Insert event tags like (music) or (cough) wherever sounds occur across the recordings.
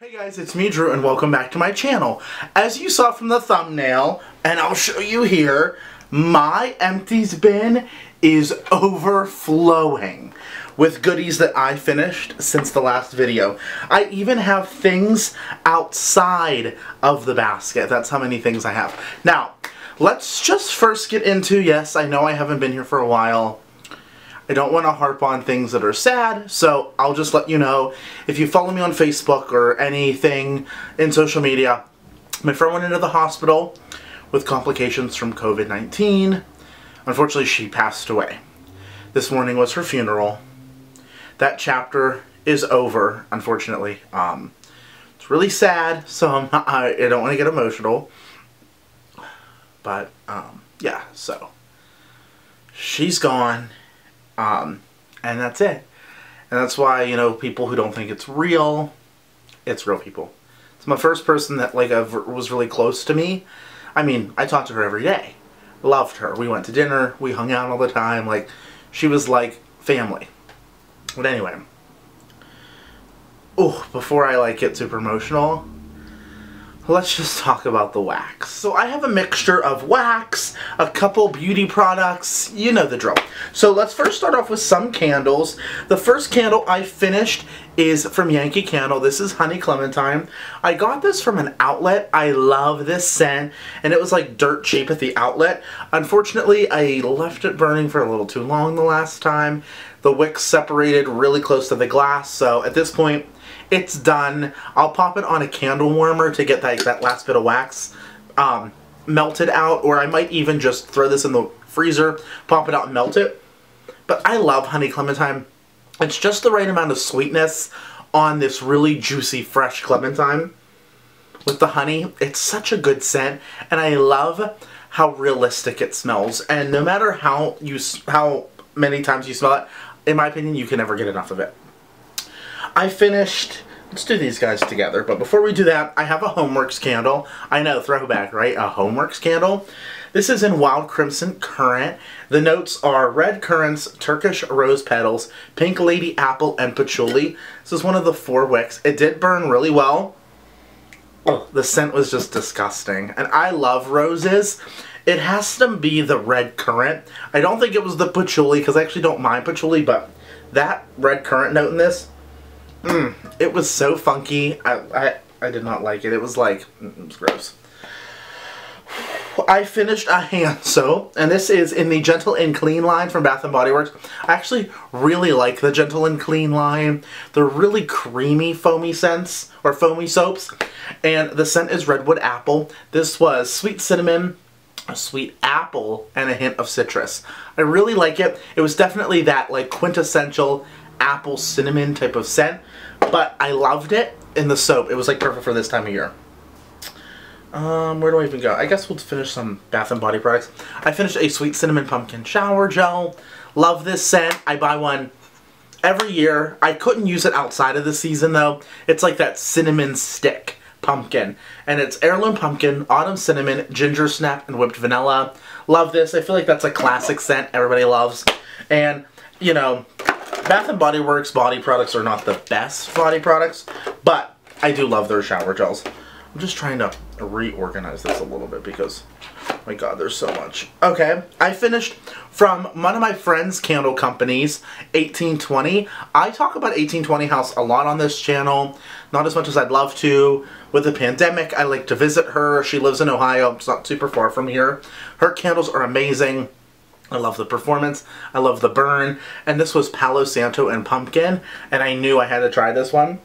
Hey guys, it's me Drew and welcome back to my channel. As you saw from the thumbnail, and I'll show you here, my empties bin is overflowing with goodies that I finished since the last video. I even have things outside of the basket. That's how many things I have. Now, let's just first get into, yes, I know I haven't been here for a while, I don't want to harp on things that are sad, so I'll just let you know. If you follow me on Facebook or anything in social media, my friend went into the hospital with complications from COVID-19. Unfortunately, she passed away. This morning was her funeral. That chapter is over, unfortunately. Um, it's really sad, so (laughs) I'm I don't want to get emotional. But, um, yeah, so she's gone um, and that's it. And that's why, you know, people who don't think it's real, it's real people. It's my first person that, like, was really close to me. I mean, I talked to her every day. Loved her. We went to dinner. We hung out all the time. Like, she was like family. But anyway. Oh, before I, like, get super emotional, let's just talk about the wax. So I have a mixture of wax, a couple beauty products, you know the drill. So let's first start off with some candles. The first candle I finished is from Yankee Candle. This is Honey Clementine. I got this from an outlet. I love this scent, and it was like dirt cheap at the outlet. Unfortunately, I left it burning for a little too long the last time. The wick separated really close to the glass, so at this point, it's done. I'll pop it on a candle warmer to get that, that last bit of wax um, melted out, or I might even just throw this in the freezer, pop it out and melt it. But I love honey clementine. It's just the right amount of sweetness on this really juicy, fresh clementine with the honey. It's such a good scent, and I love how realistic it smells. And no matter how you how many times you smell it, in my opinion, you can never get enough of it. I finished, let's do these guys together, but before we do that, I have a HomeWorx candle. I know, throwback, right? A HomeWorx candle. This is in Wild Crimson Currant. The notes are red currants, Turkish rose petals, pink lady apple, and patchouli. This is one of the four wicks. It did burn really well. Oh, the scent was just disgusting. And I love roses. It has to be the red currant. I don't think it was the patchouli because I actually don't mind patchouli, but that red currant note in this, Mm, it was so funky. I, I, I did not like it. It was like, mm, it was gross. I finished a hand soap, and this is in the Gentle and Clean line from Bath & Body Works. I actually really like the Gentle and Clean line. They're really creamy foamy scents, or foamy soaps, and the scent is Redwood Apple. This was sweet cinnamon, a sweet apple, and a hint of citrus. I really like it. It was definitely that like quintessential apple cinnamon type of scent, but I loved it in the soap. It was like perfect for this time of year. Um, where do I even go? I guess we'll finish some Bath & Body products. I finished a Sweet Cinnamon Pumpkin Shower Gel. Love this scent. I buy one every year. I couldn't use it outside of the season though. It's like that cinnamon stick pumpkin. And it's heirloom pumpkin, autumn cinnamon, ginger snap, and whipped vanilla. Love this. I feel like that's a classic scent everybody loves. And, you know, Bath and Body Works body products are not the best body products, but I do love their shower gels. I'm just trying to reorganize this a little bit because, my god, there's so much. Okay, I finished from one of my friend's candle companies, 1820. I talk about 1820 House a lot on this channel, not as much as I'd love to. With the pandemic, I like to visit her. She lives in Ohio, it's not super far from here. Her candles are amazing. I love the performance. I love the burn. And this was Palo Santo and Pumpkin. And I knew I had to try this one.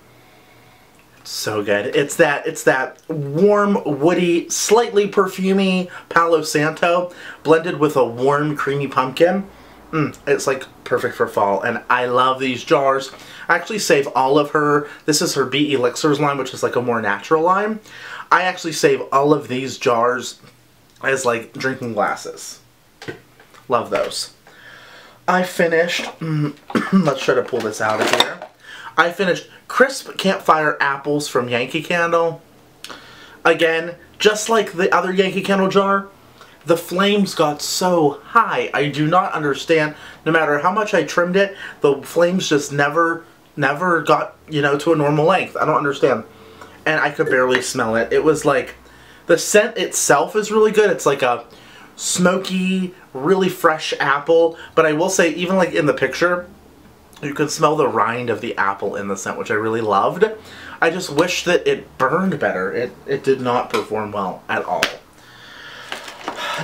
So good. It's that it's that warm, woody, slightly perfumy Palo Santo blended with a warm, creamy pumpkin. Mm, it's like perfect for fall. And I love these jars. I actually save all of her. This is her Bee Elixirs line, which is like a more natural line. I actually save all of these jars as like drinking glasses. Love those. I finished, mm, (clears throat) let's try to pull this out of here. I finished crisp campfire apples from Yankee Candle. Again, just like the other Yankee Candle jar, the flames got so high. I do not understand. No matter how much I trimmed it, the flames just never, never got, you know, to a normal length. I don't understand. and I could barely smell it. It was like, the scent itself is really good. It's like a smoky, really fresh apple, but I will say, even like in the picture, you can smell the rind of the apple in the scent, which I really loved. I just wish that it burned better. It, it did not perform well at all.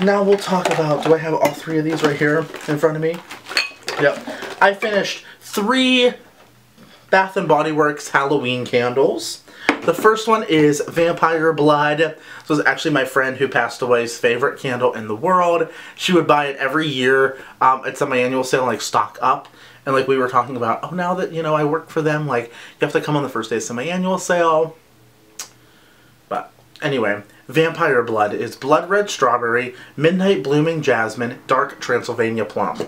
Now we'll talk about, do I have all three of these right here in front of me? Yep. I finished three Bath & Body Works Halloween candles. The first one is Vampire Blood. This was actually my friend who passed away's favorite candle in the world. She would buy it every year. Um, it's on my annual sale, like stock up. And like we were talking about, oh, now that, you know, I work for them, like, you have to come on the first day of my annual sale. But anyway, Vampire Blood is Blood Red Strawberry, Midnight Blooming Jasmine, Dark Transylvania Plum.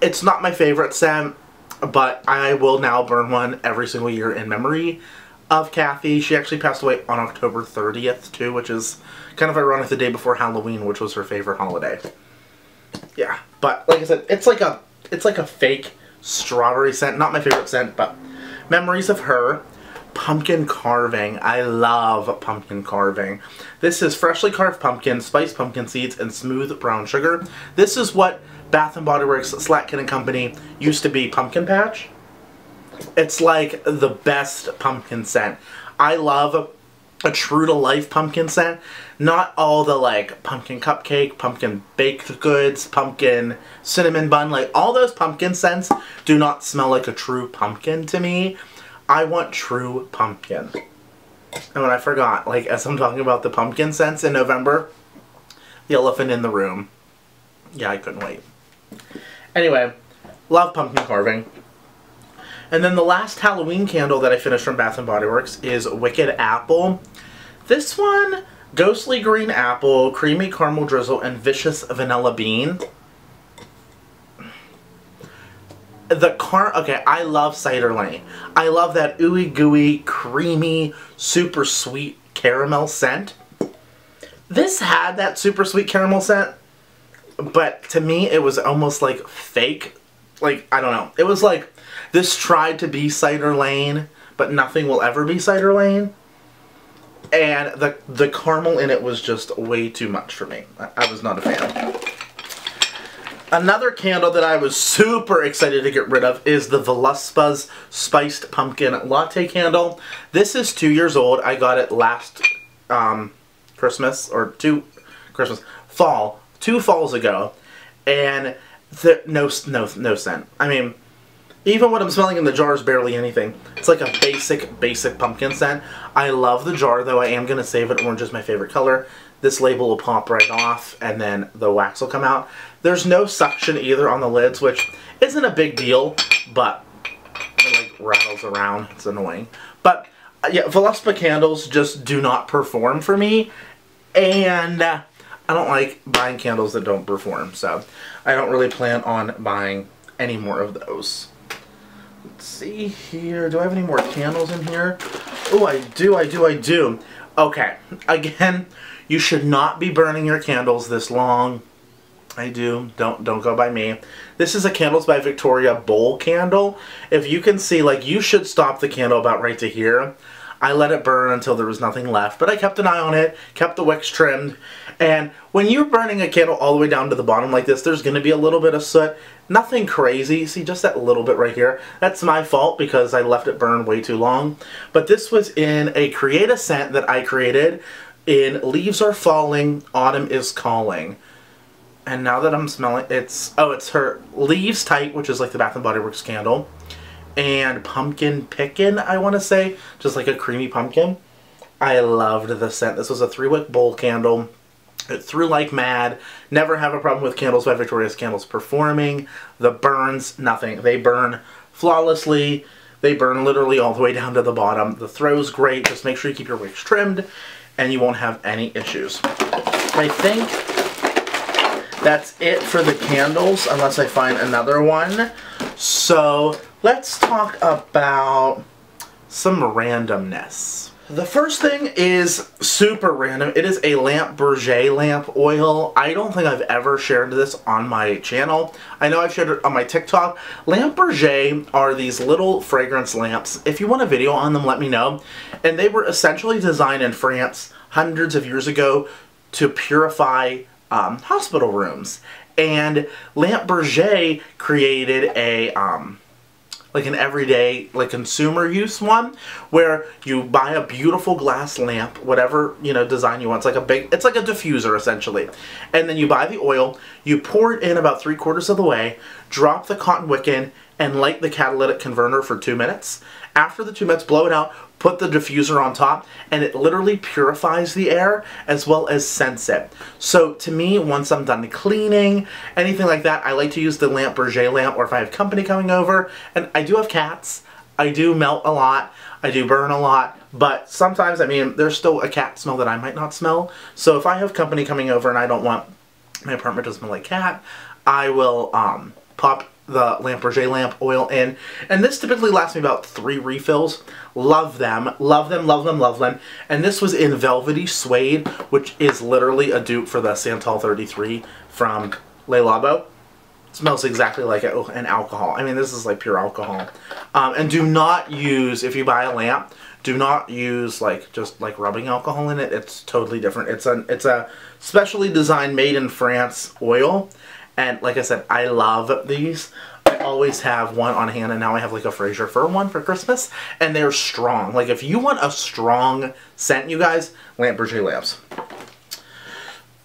It's not my favorite scent, but I will now burn one every single year in memory of Kathy. She actually passed away on October 30th too, which is kind of ironic the day before Halloween, which was her favorite holiday. Yeah, but like I said, it's like a it's like a fake strawberry scent. Not my favorite scent, but memories of her. Pumpkin carving. I love pumpkin carving. This is freshly carved pumpkin, spiced pumpkin seeds, and smooth brown sugar. This is what Bath & Body Works Slatkin & Company used to be Pumpkin Patch. It's like the best pumpkin scent. I love a true to life pumpkin scent. Not all the like pumpkin cupcake, pumpkin baked goods, pumpkin cinnamon bun, like all those pumpkin scents do not smell like a true pumpkin to me. I want true pumpkin. And when I forgot, like as I'm talking about the pumpkin scents in November, the elephant in the room. Yeah, I couldn't wait. Anyway, love pumpkin carving. And then the last Halloween candle that I finished from Bath & Body Works is Wicked Apple. This one, Ghostly Green Apple, Creamy Caramel Drizzle, and Vicious Vanilla Bean. The car, okay, I love Cider Lane. I love that ooey gooey, creamy, super sweet caramel scent. This had that super sweet caramel scent, but to me it was almost like fake. Like, I don't know. It was like this tried to be Cider Lane, but nothing will ever be Cider Lane. And the, the caramel in it was just way too much for me. I, was not a fan. Another candle that I was super excited to get rid of is the Voluspa's Spiced Pumpkin Latte Candle. This is two years old. I got it last um, Christmas, or two Christmas, fall, two falls ago. And the, no, no, no scent. I mean, even what I'm smelling in the jar is barely anything. It's like a basic, basic pumpkin scent. I love the jar, though I am going to save it. Orange is my favorite color. This label will pop right off, and then the wax will come out. There's no suction either on the lids, which isn't a big deal, but it like rattles around. It's annoying. But uh, yeah, Voluspa candles just do not perform for me, and uh, I don't like buying candles that don't perform, so I don't really plan on buying any more of those. Let's see here. Do I have any more candles in here? Oh, I do, I do, I do. Okay, (laughs) again, you should not be burning your candles this long. I do. Don't don't go by me. This is a Candles by Victoria bowl candle. If you can see, like, you should stop the candle about right to here. I let it burn until there was nothing left, but I kept an eye on it, kept the wicks trimmed, and when you're burning a candle all the way down to the bottom like this, there's going to be a little bit of soot. Nothing crazy. See, just that little bit right here. That's my fault because I left it burn way too long. But this was in a Create a Scent that I created in Leaves Are Falling, Autumn is Calling. And now that I'm smelling, it's, oh, it's her Leaves Tight, which is like the Bath & Body Works candle. And Pumpkin Pickin', I want to say. Just like a creamy pumpkin. I loved the scent. This was a three-wick bowl candle. It threw like mad. Never have a problem with Candles by Victoria's Candles performing. The burns, nothing. They burn flawlessly. They burn literally all the way down to the bottom. The throw's great. Just make sure you keep your wicks trimmed and you won't have any issues. I think that's it for the candles unless I find another one. So let's talk about some randomness. The first thing is super random. It is a Lampe Berger lamp oil. I don't think I've ever shared this on my channel. I know I've shared it on my TikTok. Lampe Berger are these little fragrance lamps. If you want a video on them, let me know. And they were essentially designed in France hundreds of years ago to purify um, hospital rooms. And Lampe Berger created a... Um, like an everyday like consumer use one where you buy a beautiful glass lamp whatever you know design you want. It's like a big it's like a diffuser essentially. And then you buy the oil you pour it in about three quarters of the way drop the cotton wick in and light the catalytic converter for two minutes after the two minutes blow it out put the diffuser on top, and it literally purifies the air as well as scents it. So to me, once I'm done cleaning, anything like that, I like to use the Lampe Berger lamp, or if I have company coming over, and I do have cats, I do melt a lot, I do burn a lot, but sometimes, I mean, there's still a cat smell that I might not smell. So if I have company coming over and I don't want my apartment to smell like cat, I will um, pop the Lampe Berger lamp oil in. And this typically lasts me about three refills. Love them. Love them, love them, love them. And this was in Velvety Suede, which is literally a dupe for the Santal 33 from Le Labo. smells exactly like an alcohol. I mean, this is like pure alcohol. Um, and do not use, if you buy a lamp, do not use like just like rubbing alcohol in it. It's totally different. It's a, it's a specially designed made in France oil and like I said, I love these. I always have one on hand and now I have like a Fraser Fir one for Christmas. And they're strong. Like if you want a strong scent, you guys, Lampe Berger lamps.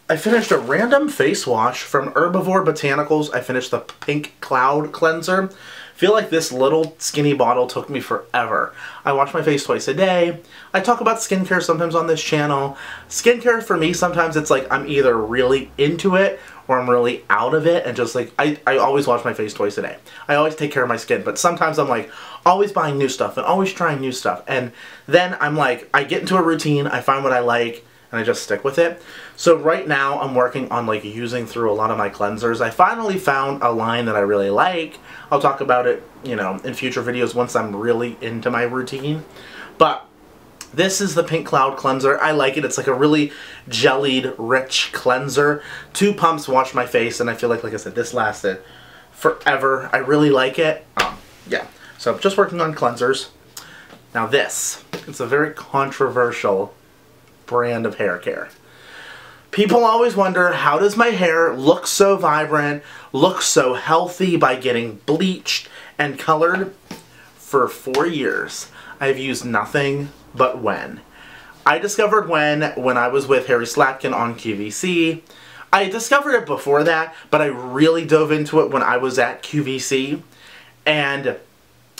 I finished a random face wash from Herbivore Botanicals. I finished the Pink Cloud Cleanser feel like this little skinny bottle took me forever. I wash my face twice a day. I talk about skincare sometimes on this channel. Skincare for me, sometimes it's like I'm either really into it or I'm really out of it and just like, I, I always wash my face twice a day. I always take care of my skin, but sometimes I'm like always buying new stuff and always trying new stuff. And then I'm like, I get into a routine, I find what I like, and I just stick with it. So right now I'm working on like using through a lot of my cleansers. I finally found a line that I really like. I'll talk about it, you know, in future videos once I'm really into my routine. But this is the Pink Cloud Cleanser. I like it. It's like a really jellied, rich cleanser. Two pumps wash my face, and I feel like, like I said, this lasted forever. I really like it. Um, yeah. So just working on cleansers. Now this. It's a very controversial brand of hair care. People always wonder, how does my hair look so vibrant, look so healthy by getting bleached and colored? For four years, I've used nothing but Wen. I discovered Wen when I was with Harry Slatkin on QVC. I discovered it before that, but I really dove into it Wen I was at QVC. And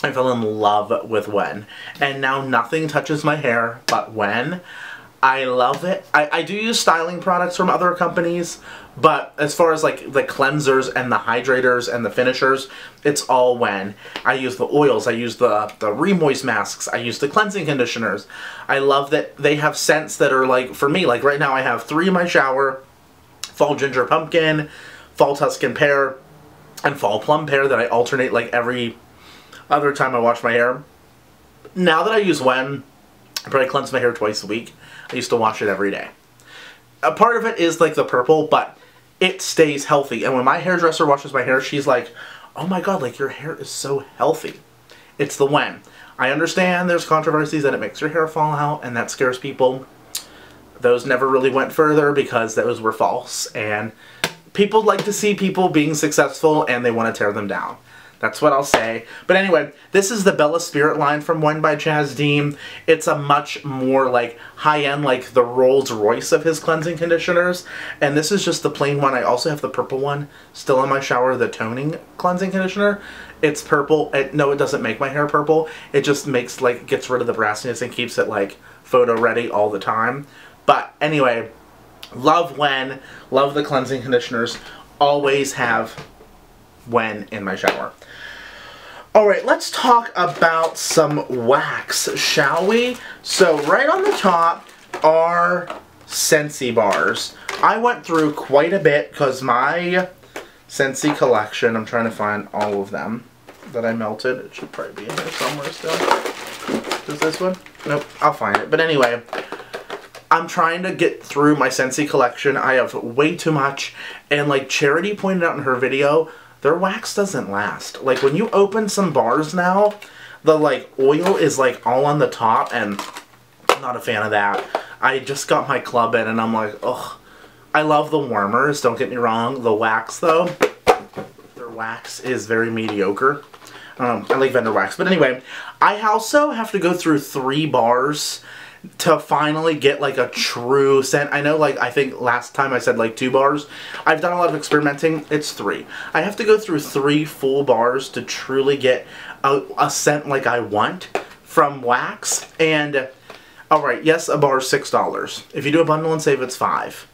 I fell in love with Wen. And now nothing touches my hair but when. I love it. I, I do use styling products from other companies, but as far as like the cleansers and the hydrators and the finishers, it's all Wen. I use the oils, I use the, the remoist masks, I use the cleansing conditioners. I love that they have scents that are like, for me, like right now I have three in my shower, fall ginger pumpkin, fall Tuscan pear, and fall plum pear that I alternate like every other time I wash my hair. Now that I use Wen, I probably cleanse my hair twice a week. I used to wash it every day. A part of it is like the purple, but it stays healthy. And when my hairdresser washes my hair, she's like, oh my god, like your hair is so healthy. It's the Wen. I understand there's controversies that it makes your hair fall out and that scares people. Those never really went further because those were false. And people like to see people being successful and they want to tear them down. That's what I'll say. But anyway, this is the Bella Spirit line from Wen by Chaz Dean. It's a much more like high-end, like the Rolls Royce of his cleansing conditioners. And this is just the plain one. I also have the purple one still in my shower, the toning cleansing conditioner. It's purple. It, no, it doesn't make my hair purple. It just makes like, gets rid of the brassiness and keeps it like photo ready all the time. But anyway, love Wen, love the cleansing conditioners. Always have Wen in my shower. Alright, let's talk about some wax, shall we? So right on the top are Scentsy bars. I went through quite a bit because my Scentsy collection, I'm trying to find all of them. that I melted. It should probably be in here somewhere still. Does this one? Nope, I'll find it. But anyway, I'm trying to get through my Scentsy collection. I have way too much. And like Charity pointed out in her video, their wax doesn't last. Like when you open some bars now, the like oil is like all on the top and I'm not a fan of that. I just got my club in and I'm like, ugh. I love the warmers, don't get me wrong. The wax though, their wax is very mediocre. Um, I like vendor wax. But anyway, I also have to go through three bars to finally get like a true scent. I know like I think last time I said like two bars. I've done a lot of experimenting. It's three. I have to go through three full bars to truly get a, a scent like I want from wax. And alright, yes, a bar is six dollars. If you do a bundle and save, it's five.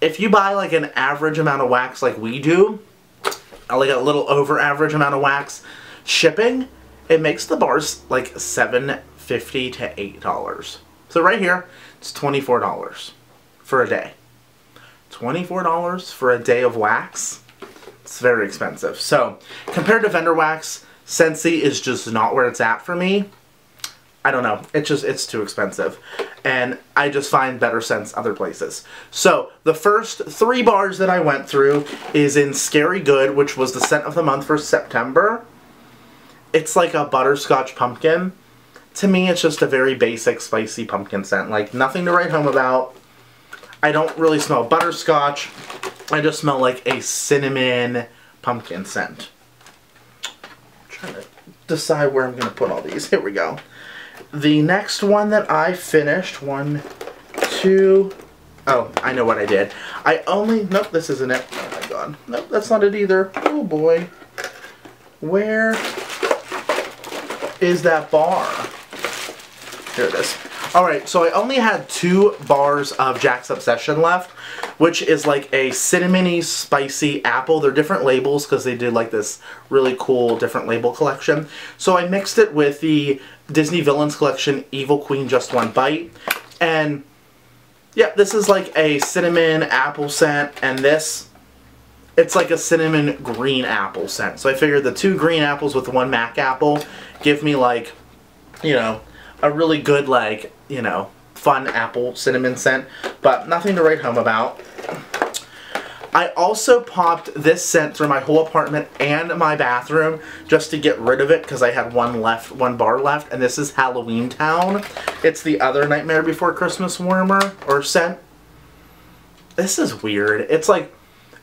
If you buy like an average amount of wax like we do, like a little over average amount of wax shipping, it makes the bars like seven fifty to eight dollars. So right here, it's twenty-four dollars for a day. Twenty-four dollars for a day of wax. It's very expensive. So compared to vendor wax, Scentsy is just not where it's at for me. I don't know. It's just, it's too expensive. And I just find better scents other places. So, the first three bars that I went through is in Scary Good, which was the scent of the month for September. It's like a butterscotch pumpkin. To me, it's just a very basic, spicy pumpkin scent. Like, nothing to write home about. I don't really smell butterscotch. I just smell like a cinnamon pumpkin scent. I'm trying to decide where I'm going to put all these. Here we go. The next one that I finished, one, two, oh, I know what I did. I only, nope, this isn't it. Oh my god. Nope, that's not it either. Oh boy. Where is that bar? Here it is. Alright, so I only had two bars of Jack's Obsession left, which is like a cinnamony spicy apple. They're different labels because they did like this really cool different label collection. So I mixed it with the Disney Villains Collection Evil Queen Just One Bite. And yeah, this is like a cinnamon apple scent, and this, it's like a cinnamon green apple scent. So I figured the two green apples with one MAC apple give me like, you know, a really good like, you know, fun apple cinnamon scent, but nothing to write home about. I also popped this scent through my whole apartment and my bathroom just to get rid of it because I had one left, one bar left, and this is Halloween Town. It's the other Nightmare Before Christmas warmer or scent. This is weird. It's like,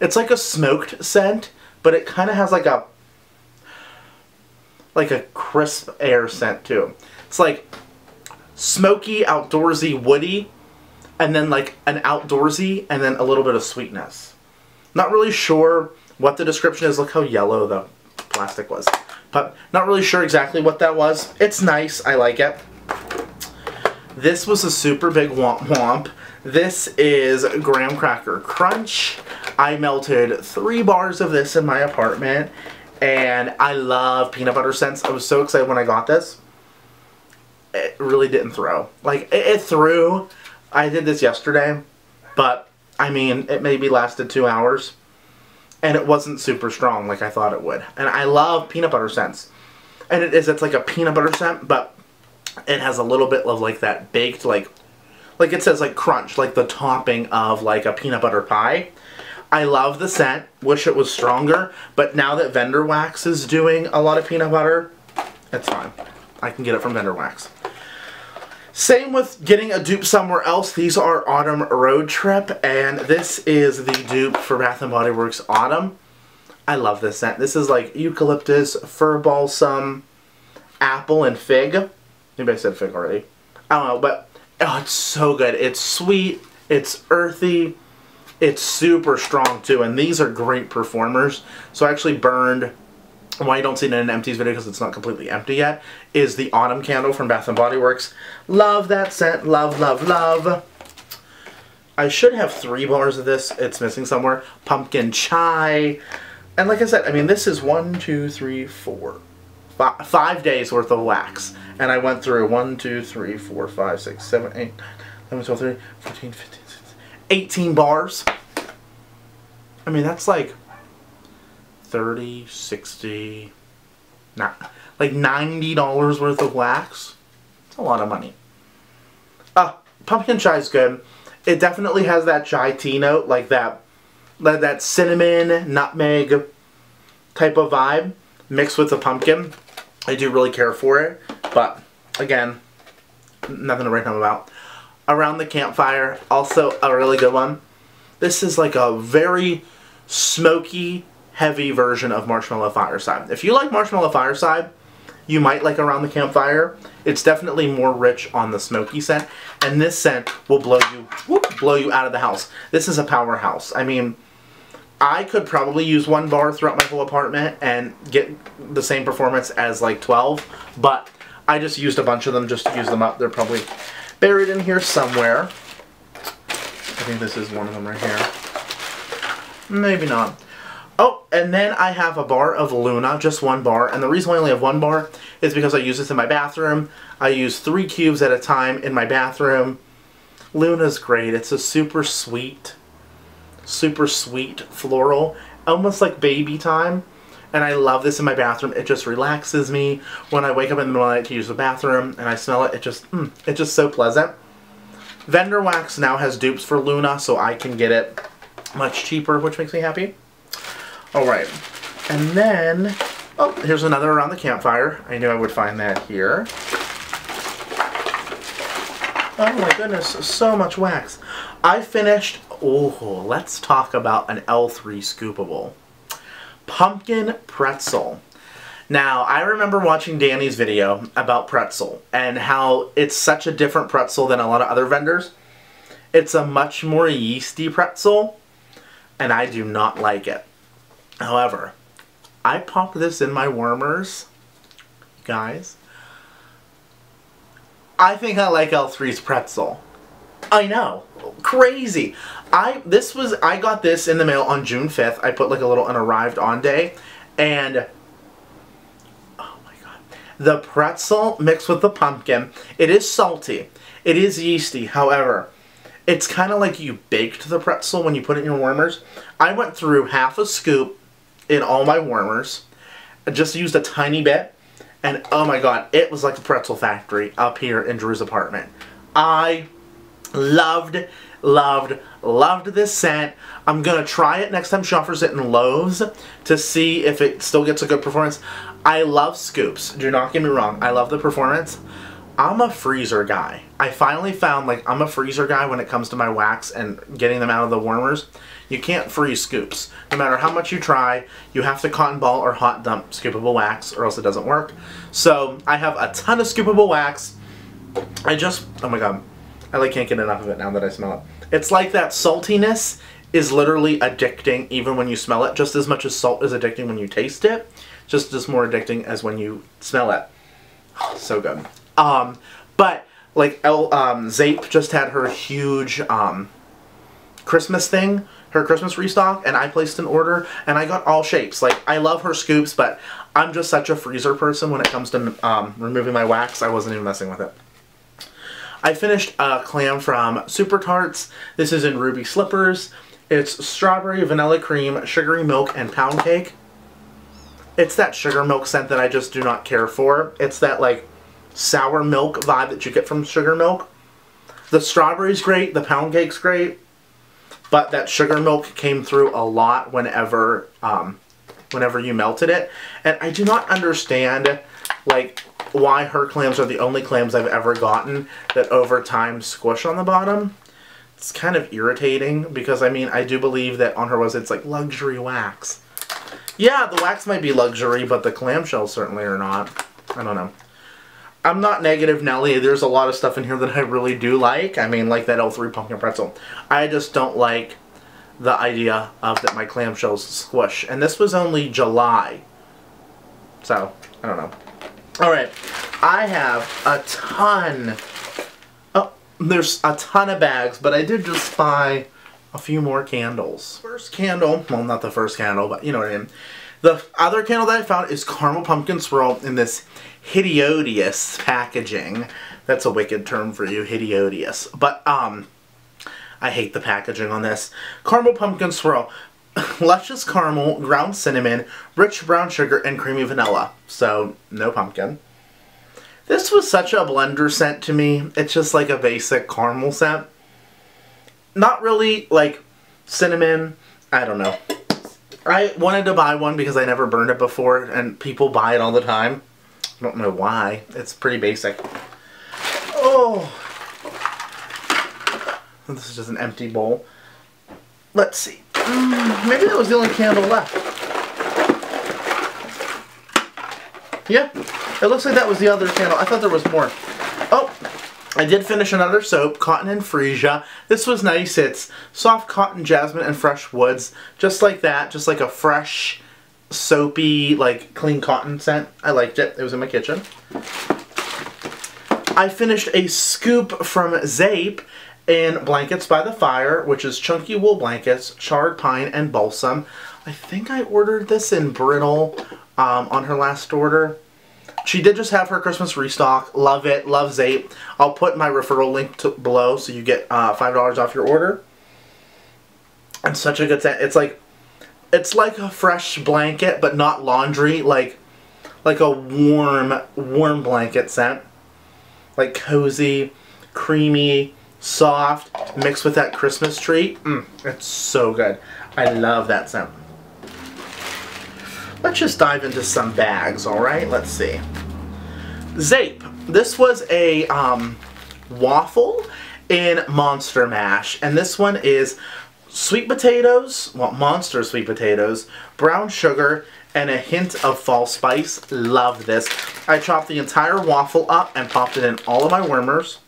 it's like a smoked scent, but it kind of has like a, like a crisp air scent too. It's like smoky, outdoorsy, woody, and then like an outdoorsy, and then a little bit of sweetness. Not really sure what the description is. Look how yellow the plastic was. But not really sure exactly what that was. It's nice. I like it. This was a super big womp womp. This is Graham Cracker Crunch. I melted three bars of this in my apartment. And I love peanut butter scents. I was so excited when I got this. It really didn't throw. Like, it, it threw. I did this yesterday. But I mean, it maybe lasted two hours. And it wasn't super strong like I thought it would. And I love peanut butter scents. And it is, it's like a peanut butter scent, but it has a little bit of like that baked, like, like it says like crunch, like the topping of like a peanut butter pie. I love the scent, wish it was stronger, but now that Vendor Wax is doing a lot of peanut butter, it's fine. I can get it from Vendor Wax. Same with getting a dupe somewhere else. These are Autumn Road Trip, and this is the dupe for Bath & Body Works Autumn. I love this scent. This is like eucalyptus, fir balsam, apple, and fig. I said fig already. I don't know, but oh, it's so good. It's sweet, it's earthy, it's super strong too, and these are great performers. So I actually burned why you don't see it in an empties video because it's not completely empty yet, is the Autumn Candle from Bath & Body Works. Love that scent. Love, love, love. I should have three bars of this. It's missing somewhere. Pumpkin Chai. And like I said, I mean, this is one, two, three, four, five, five days worth of wax. And I went through one, two, three, four, five, six, seven, eight, nine, 11, 12, 13, 14, 15, 16, 18 bars. I mean, that's like 30, 60, not like $90 worth of wax. It's a lot of money. Uh, pumpkin chai is good. It definitely has that chai tea note, like that, like that cinnamon, nutmeg type of vibe mixed with the pumpkin. I do really care for it, but again, nothing to write home about. Around the campfire, also a really good one. This is like a very smoky, heavy version of Marshmallow Fireside. If you like Marshmallow Fireside, you might like Around the Campfire. It's definitely more rich on the smoky scent, and this scent will blow you whoop, blow you out of the house. This is a powerhouse. I mean, I could probably use one bar throughout my whole apartment and get the same performance as like 12, but I just used a bunch of them just to use them up. They're probably buried in here somewhere. I think this is one of them right here. Maybe not. Oh, and then I have a bar of Luna, just one bar. And the reason I only have one bar is because I use this in my bathroom. I use three cubes at a time in my bathroom. Luna's great. It's a super sweet, super sweet floral, almost like baby time. And I love this in my bathroom. It just relaxes me. When I wake up in the middle of the night to use the bathroom and I smell it, it just, mm, it's just so pleasant. Vendor Wax now has dupes for Luna, so I can get it much cheaper, which makes me happy. Alright, and then, oh, here's another around the campfire. I knew I would find that here. Oh my goodness, so much wax. I finished, oh, let's talk about an L3 scoopable. Pumpkin pretzel. Now, I remember watching Danny's video about pretzel and how it's such a different pretzel than a lot of other vendors. It's a much more yeasty pretzel, and I do not like it. However, I popped this in my warmers, guys. I think I like L3's pretzel. I know. Crazy. I this was I got this in the mail on June 5th. I put like a little an arrived on day and oh my god. The pretzel mixed with the pumpkin. It is salty. It is yeasty. However, it's kind of like you baked the pretzel when you put it in your warmers. I went through half a scoop in all my warmers. I just used a tiny bit. And oh my god, it was like a pretzel factory up here in Drew's apartment. I loved, loved, loved this scent. I'm going to try it next time she offers it in loaves to see if it still gets a good performance. I love scoops. Do not get me wrong. I love the performance. I'm a freezer guy. I finally found like I'm a freezer guy when it comes to my wax and getting them out of the warmers. You can't freeze scoops. No matter how much you try, you have to cotton ball or hot dump scoopable wax or else it doesn't work. So I have a ton of scoopable wax. I just, oh my god, I like can't get enough of it now that I smell it. It's like that saltiness is literally addicting even when you smell it, just as much as salt is addicting when you taste it, just as more addicting as when you smell it. (sighs) so good. Um, but like El, um, Zape just had her huge um, Christmas thing, her Christmas restock, and I placed an order, and I got all shapes. Like I love her scoops, but I'm just such a freezer person when it comes to um, removing my wax. I wasn't even messing with it. I finished a clam from Super Tarts. This is in Ruby Slippers. It's strawberry, vanilla cream, sugary milk, and pound cake. It's that sugar milk scent that I just do not care for. It's that like sour milk vibe that you get from sugar milk. The strawberry's great, the pound cake's great, but that sugar milk came through a lot whenever um, whenever you melted it. And I do not understand like why her clams are the only clams I've ever gotten that over time squish on the bottom. It's kind of irritating because I mean I do believe that on her was it's like luxury wax. Yeah, the wax might be luxury, but the clamshells certainly are not. I don't know. I'm not negative Nelly. There's a lot of stuff in here that I really do like. I mean, like that L3 pumpkin pretzel. I just don't like the idea of that my clamshells squish. And this was only July. So, I don't know. Alright, I have a ton. Oh, there's a ton of bags, but I did just buy a few more candles. First candle, well, not the first candle, but you know what I mean. The other candle that I found is Caramel Pumpkin Swirl in this hideous packaging. That's a wicked term for you, hideous. But, um, I hate the packaging on this. Caramel Pumpkin Swirl. (laughs) luscious caramel, ground cinnamon, rich brown sugar, and creamy vanilla. So, no pumpkin. This was such a blender scent to me. It's just like a basic caramel scent. Not really like cinnamon. I don't know. I wanted to buy one because I never burned it before and people buy it all the time. Don't know why. It's pretty basic. Oh. This is just an empty bowl. Let's see. Mm, maybe that was the only candle left. Yeah, it looks like that was the other candle. I thought there was more. Oh, I did finish another soap, Cotton and Freesia. This was nice. It's soft cotton, jasmine, and fresh woods. Just like that. Just like a fresh, soapy, like clean cotton scent. I liked it. It was in my kitchen. I finished a scoop from Zape in Blankets by the Fire, which is chunky wool blankets, charred pine, and balsam. I think I ordered this in brittle um, on her last order. She did just have her Christmas restock. Love it. Love Zape. I'll put my referral link to, below so you get uh, $5 off your order. And such a good scent. It's like, it's like a fresh blanket, but not laundry. Like, like a warm, warm blanket scent. Like cozy, creamy, soft, mixed with that Christmas tree. Mm, it's so good. I love that scent. Let's just dive into some bags, alright? Let's see. Zape. This was a um, waffle in Monster Mash. And this one is sweet potatoes, well, monster sweet potatoes, brown sugar, and a hint of fall spice. Love this. I chopped the entire waffle up and popped it in all of my warmers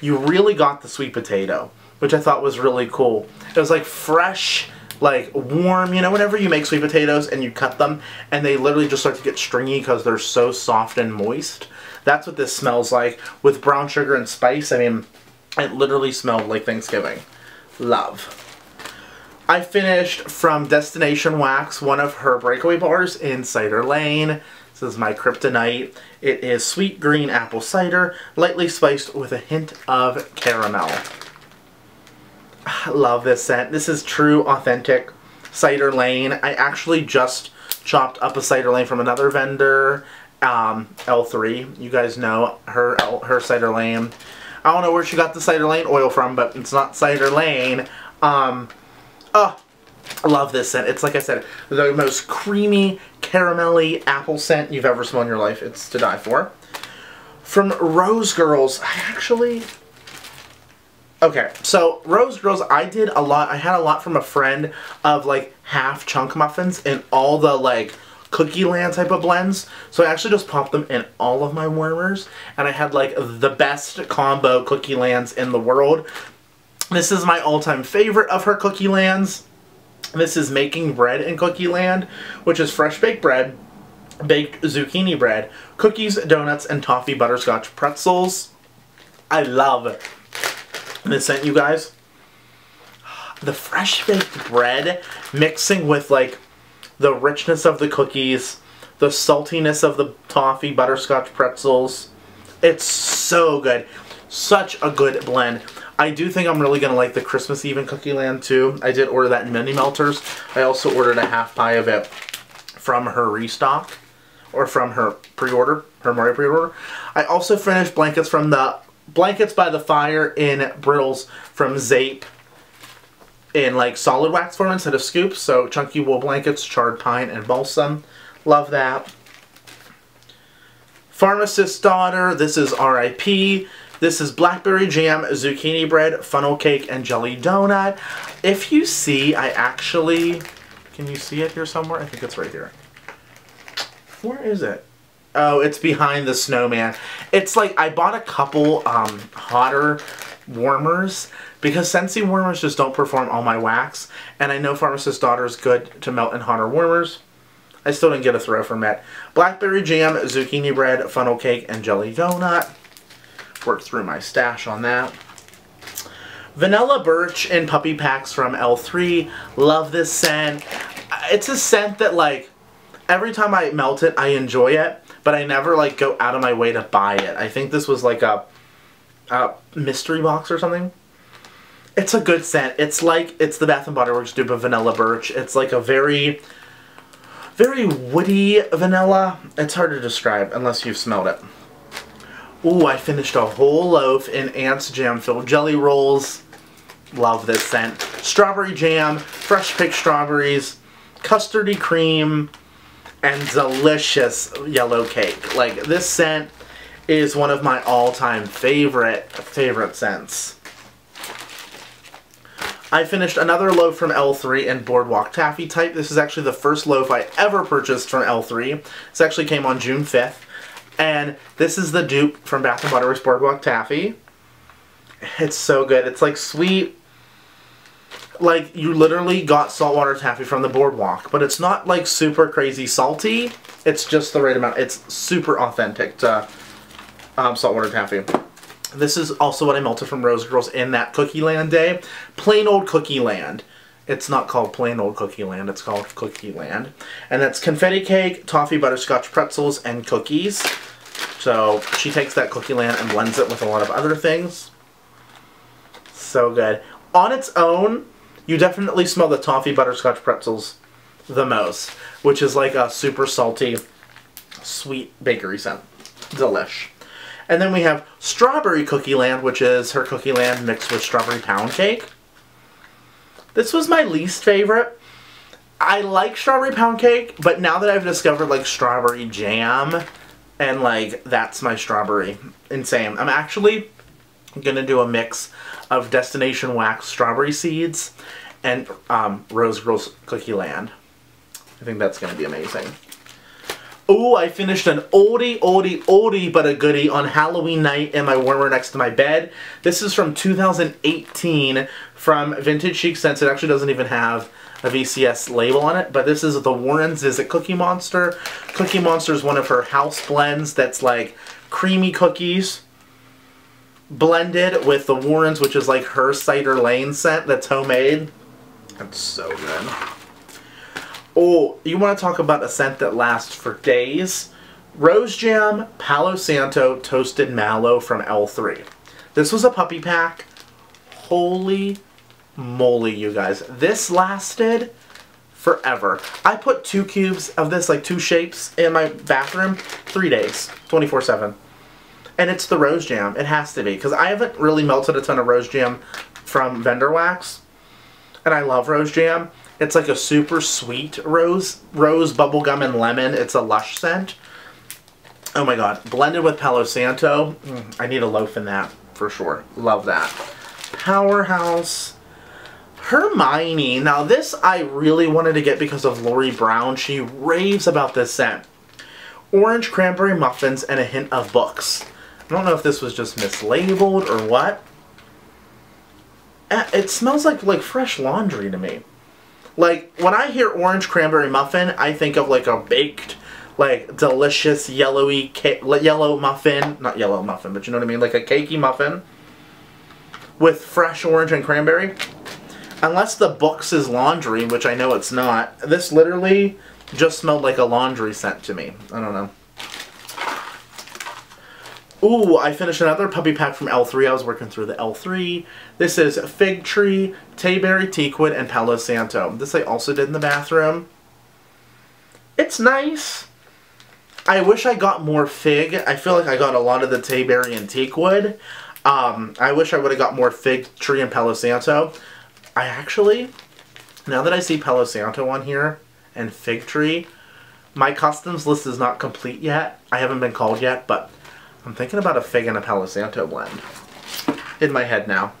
you really got the sweet potato, which I thought was really cool. It was like fresh, like warm, you know, whenever you make sweet potatoes and you cut them and they literally just start to get stringy because they're so soft and moist. That's what this smells like with brown sugar and spice. I mean, it literally smelled like Thanksgiving. Love. I finished from Destination Wax one of her breakaway bars in Cider Lane. This is my kryptonite. It is sweet green apple cider, lightly spiced with a hint of caramel. I (sighs) love this scent. This is true, authentic Cider Lane. I actually just chopped up a Cider Lane from another vendor, um, L3. You guys know her, her Cider Lane. I don't know where she got the Cider Lane oil from, but it's not Cider Lane. Um, oh, I love this scent. It's, like I said, the most creamy, caramelly apple scent you've ever smelled in your life. It's to die for. From Rose Girls, I actually... Okay, so Rose Girls, I did a lot, I had a lot from a friend of like half chunk muffins and all the like cookie land type of blends. So I actually just popped them in all of my warmers and I had like the best combo cookie lands in the world. This is my all-time favorite of her cookie lands. This is making bread in Cookie Land, which is fresh baked bread, baked zucchini bread, cookies, donuts, and toffee butterscotch pretzels. I love this scent, you guys. The fresh baked bread mixing with like the richness of the cookies, the saltiness of the toffee butterscotch pretzels. It's so good. Such a good blend. I do think I'm really going to like the Christmas Eve in Cookie Land too. I did order that in Mini Melters. I also ordered a half pie of it from her restock or from her pre-order, her Mario pre-order. I also finished blankets from the Blankets by the Fire in Brittles from Zape in like solid wax form instead of scoops. So chunky wool blankets, charred pine, and balsam. Love that. Pharmacist's Daughter, this is RIP. This is blackberry jam, zucchini bread, funnel cake, and jelly donut. If you see, I actually... Can you see it here somewhere? I think it's right here. Where is it? Oh, it's behind the snowman. It's like, I bought a couple um, hotter warmers because Scentsy warmers just don't perform all my wax. And I know Pharmacist's Daughter is good to melt in hotter warmers. I still didn't get a throw from it. Blackberry jam, zucchini bread, funnel cake, and jelly donut Worked through my stash on that. Vanilla Birch in Puppy Packs from L3. Love this scent. It's a scent that, like, every time I melt it, I enjoy it, but I never, like, go out of my way to buy it. I think this was, like, a, a mystery box or something. It's a good scent. It's like, it's the Bath & Body Works dupe of Vanilla Birch. It's like a very, very woody vanilla. It's hard to describe unless you've smelled it. Ooh, I finished a whole loaf in Ants Jam filled jelly rolls. Love this scent. Strawberry jam, fresh picked strawberries, custardy cream, and delicious yellow cake. Like, this scent is one of my all-time favorite, favorite scents. I finished another loaf from L3 in Boardwalk Taffy type. This is actually the first loaf I ever purchased from L3. This actually came on June 5th. And this is the dupe from Bath & Body Works Boardwalk Taffy. It's so good. It's like sweet. Like you literally got saltwater taffy from the boardwalk, but it's not like super crazy salty. It's just the right amount. It's super authentic to um, saltwater taffy. This is also what I melted from Rose Girls in that Cookie Land day. Plain old Cookie Land. It's not called plain old Cookie Land, it's called Cookie Land. And that's confetti cake, toffee butterscotch pretzels, and cookies. So she takes that Cookie Land and blends it with a lot of other things. So good. On its own, you definitely smell the toffee butterscotch pretzels the most, which is like a super salty, sweet bakery scent. Delish. And then we have Strawberry Cookie Land, which is her Cookie Land mixed with strawberry pound cake. This was my least favorite. I like strawberry pound cake, but now that I've discovered like strawberry jam, and like that's my strawberry. Insane. I'm actually gonna do a mix of Destination Wax strawberry seeds and um, Rose Girls Cookie Land. I think that's gonna be amazing. Oh, I finished an oldie, oldie, oldie, but a goodie on Halloween night in my warmer next to my bed. This is from 2018 from Vintage Chic Scents. It actually doesn't even have a VCS label on it, but this is the Warren's Is It Cookie Monster. Cookie Monster is one of her house blends that's like creamy cookies blended with the Warren's, which is like her Cider Lane scent that's homemade. That's so good. Oh, you want to talk about a scent that lasts for days? Rose Jam Palo Santo Toasted Mallow from L3. This was a puppy pack. Holy moly, you guys. This lasted forever. I put two cubes of this, like two shapes, in my bathroom. Three days. 24-7. And it's the Rose Jam. It has to be. Because I haven't really melted a ton of Rose Jam from Vendor Wax. And I love Rose Jam. It's like a super sweet rose, rose bubblegum and lemon. It's a lush scent. Oh my god. Blended with Palo Santo. Mm, I need a loaf in that for sure. Love that. Powerhouse. Hermione. Now this I really wanted to get because of Lori Brown. She raves about this scent. Orange cranberry muffins and a hint of books. I don't know if this was just mislabeled or what. Eh, it smells like like fresh laundry to me. Like, when I hear orange cranberry muffin, I think of like a baked, like, delicious yellowy, yellow muffin. Not yellow muffin, but you know what I mean? Like a cakey muffin with fresh orange and cranberry. Unless the books is laundry, which I know it's not. This literally just smelled like a laundry scent to me. I don't know. Ooh, I finished another puppy pack from L3. I was working through the L3. This is Fig Tree, Tayberry Teakwood, and Palo Santo. This I also did in the bathroom. It's nice. I wish I got more fig. I feel like I got a lot of the Tayberry and Teakwood. Um, I wish I would have got more Fig Tree and Palo Santo. I actually, now that I see Palo Santo on here and Fig Tree, my customs list is not complete yet. I haven't been called yet, but I'm thinking about a fig and a Palo Santo blend. In my head now.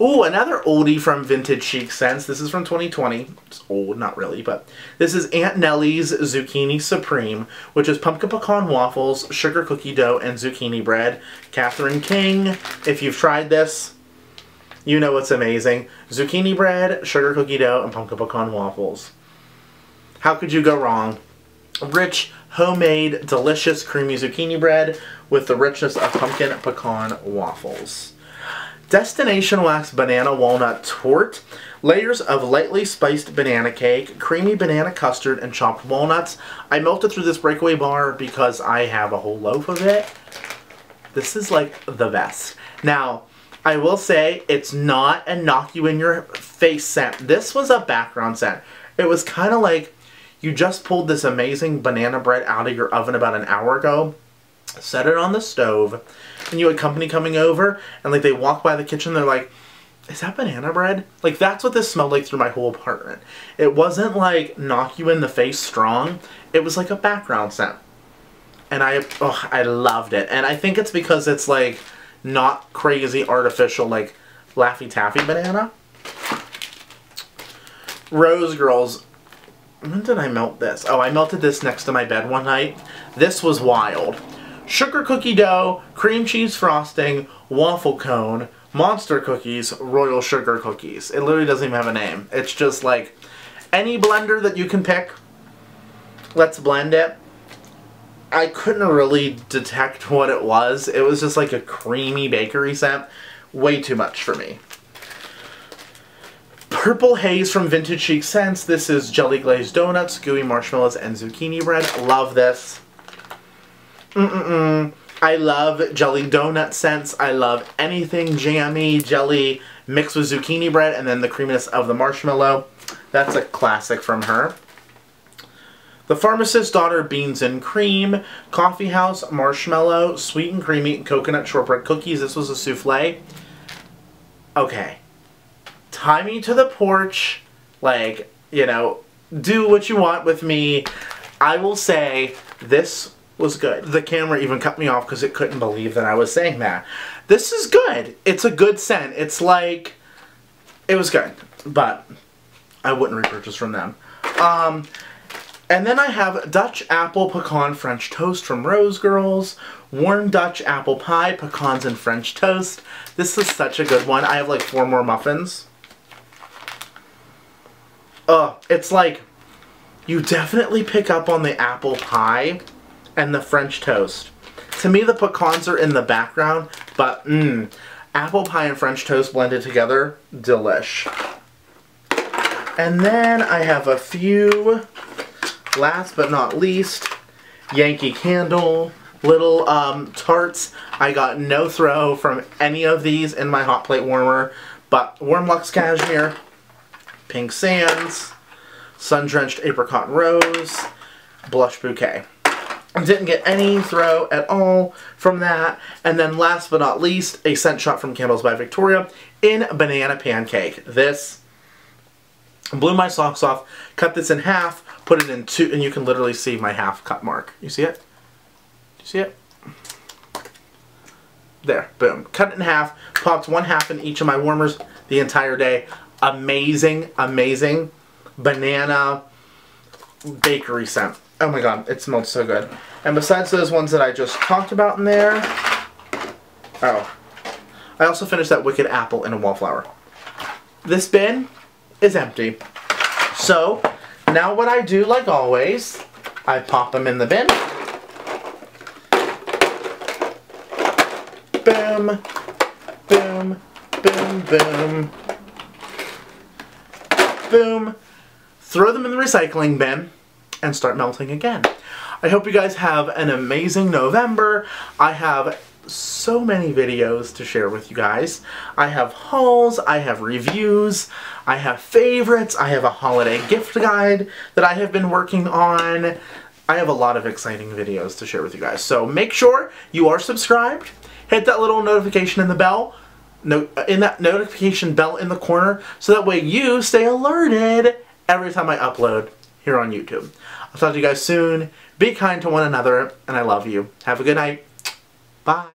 Ooh, another oldie from Vintage Chic Scents. This is from 2020. It's old, not really, but this is Aunt Nellie's Zucchini Supreme, which is pumpkin pecan waffles, sugar cookie dough, and zucchini bread. Catherine King, if you've tried this, you know it's amazing. Zucchini bread, sugar cookie dough, and pumpkin pecan waffles. How could you go wrong? Rich, homemade, delicious, creamy zucchini bread with the richness of pumpkin pecan waffles. Destination Wax Banana Walnut Torte. Layers of lightly spiced banana cake, creamy banana custard, and chopped walnuts. I melted through this breakaway bar because I have a whole loaf of it. This is like the best. Now, I will say it's not a knock you in your face scent. This was a background scent. It was kind of like you just pulled this amazing banana bread out of your oven about an hour ago, set it on the stove, and you had company coming over, and like they walk by the kitchen, they're like, is that banana bread? Like that's what this smelled like through my whole apartment. It wasn't like knock you in the face strong. It was like a background scent. And I, oh, I loved it. And I think it's because it's like not crazy artificial like Laffy Taffy banana. Rose Girls. When did I melt this? Oh, I melted this next to my bed one night. This was wild. Sugar cookie dough, cream cheese frosting, waffle cone, monster cookies, royal sugar cookies. It literally doesn't even have a name. It's just like any blender that you can pick. Let's blend it. I couldn't really detect what it was. It was just like a creamy bakery scent. Way too much for me. Purple Haze from Vintage Chic Scents. This is jelly glazed donuts, gooey marshmallows, and zucchini bread. Love this. Mm-mm-mm. I love jelly donut scents. I love anything jammy, jelly, mixed with zucchini bread, and then the creaminess of the marshmallow. That's a classic from her. The Pharmacist's Daughter Beans and Cream, Coffee House Marshmallow, Sweet and Creamy Coconut Shortbread Cookies. This was a souffle. Okay. Tie me to the porch. Like, you know, do what you want with me. I will say this was good. The camera even cut me off because it couldn't believe that I was saying that. This is good. It's a good scent. It's like, it was good, but I wouldn't repurchase from them. Um, and then I have Dutch Apple Pecan French Toast from Rose Girls, Warm Dutch Apple Pie, Pecans and French Toast. This is such a good one. I have like four more muffins. Oh, it's like, you definitely pick up on the apple pie and the French toast. To me, the pecans are in the background, but mmm, apple pie and French toast blended together, delish. And then I have a few last but not least, Yankee Candle, little um, tarts. I got no throw from any of these in my hot plate warmer, but Warm Luxe Cashmere, Pink Sands, Sun Drenched Apricot Rose, Blush Bouquet. Didn't get any throw at all from that. And then last but not least, a scent shot from Candles by Victoria in Banana Pancake. This blew my socks off, cut this in half, put it in two, and you can literally see my half cut mark. You see it? You see it? There, boom. Cut it in half, popped one half in each of my warmers the entire day. Amazing, amazing banana bakery scent. Oh my god, it smells so good. And besides those ones that I just talked about in there, oh, I also finished that Wicked Apple in a wallflower. This bin is empty. So, now what I do, like always, I pop them in the bin. Boom, boom, boom, boom, boom. Throw them in the recycling bin and start melting again. I hope you guys have an amazing November. I have so many videos to share with you guys. I have hauls, I have reviews, I have favorites, I have a holiday gift guide that I have been working on. I have a lot of exciting videos to share with you guys. So make sure you are subscribed, hit that little notification in the bell, no, uh, in that notification bell in the corner, so that way you stay alerted every time I upload here on YouTube. I'll talk to you guys soon. Be kind to one another, and I love you. Have a good night. Bye.